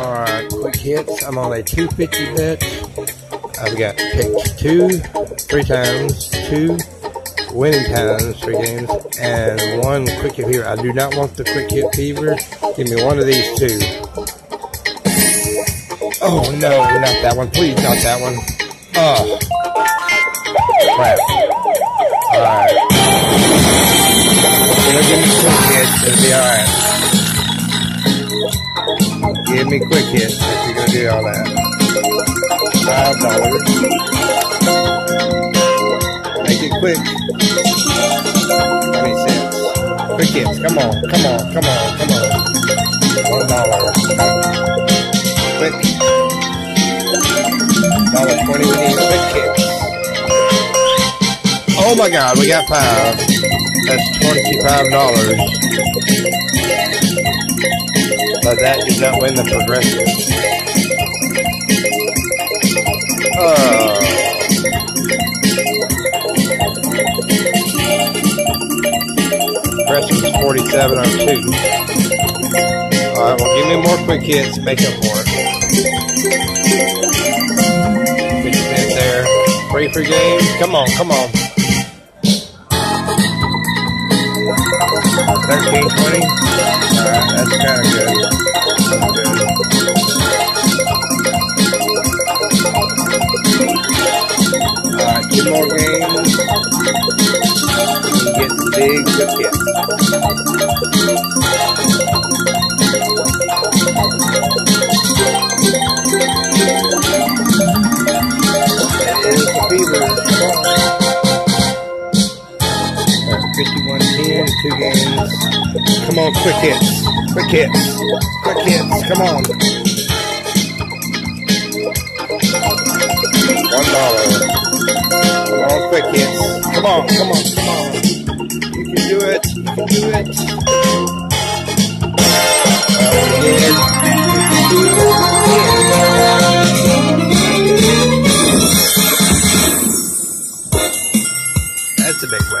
Alright, quick hits. I'm on a 250 bet. Uh, I've got picked two, three times, two winning times, three games, and one quick hit fever. I do not want the quick hit fever. Give me one of these two. Oh no, not that one. Please, not that one. Oh. Crap. Alright. Gonna hits. It'll be alright. Give me quick hits if you're gonna do all that. Five dollars. Make it quick. Twenty cents. Quick hits. Come on, come on, come on, come on. One dollar. Quick. Dollar twenty. We need quick hits. Oh my God, we got five. That's twenty-five dollars but that did not win the progressive. Oh. Is 47 on 2. Alright, well, give me more quick hits, make up for it. 50 cents there. Free for game. Come on, come on. 13, 20. Alright, that's kind of more games. Get big good hit. That is the fever. 51-10, two games. Come on, quick hits. Quick hits. Quick hits. Come on. One dollar. On, quick hits. Come on, come on, come on. You can do it. You can do it. That's a big win.